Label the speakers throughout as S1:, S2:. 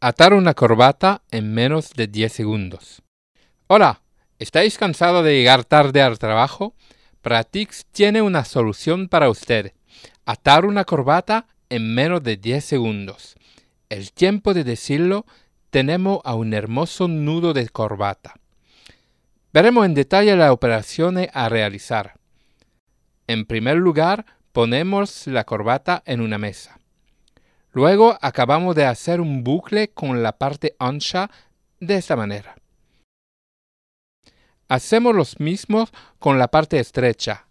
S1: Atar una corbata en menos de 10 segundos. Hola, ¿estáis cansado de llegar tarde al trabajo? Pratix tiene una solución para usted. Atar una corbata en menos de 10 segundos. El tiempo de decirlo, tenemos a un hermoso nudo de corbata. Veremos en detalle las operaciones a realizar. En primer lugar, ponemos la corbata en una mesa. Luego acabamos de hacer un bucle con la parte ancha de esta manera. Hacemos los mismos con la parte estrecha.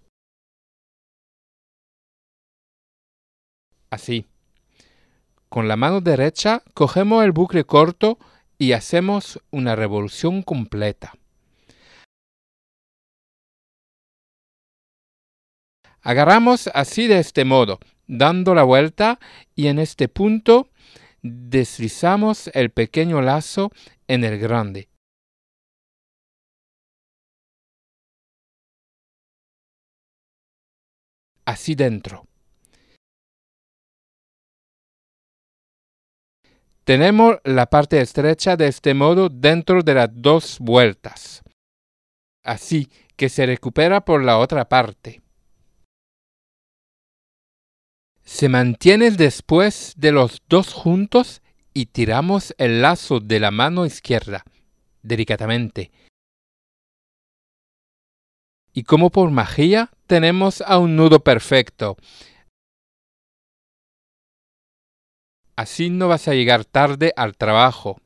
S1: Así. Con la mano derecha cogemos el bucle corto y hacemos una revolución completa. Agarramos así de este modo, dando la vuelta y en este punto deslizamos el pequeño lazo en el grande. Así dentro. Tenemos la parte estrecha de este modo dentro de las dos vueltas. Así que se recupera por la otra parte. Se mantiene después de los dos juntos y tiramos el lazo de la mano izquierda, delicadamente. Y como por magia tenemos a un nudo perfecto. Así no vas a llegar tarde al trabajo.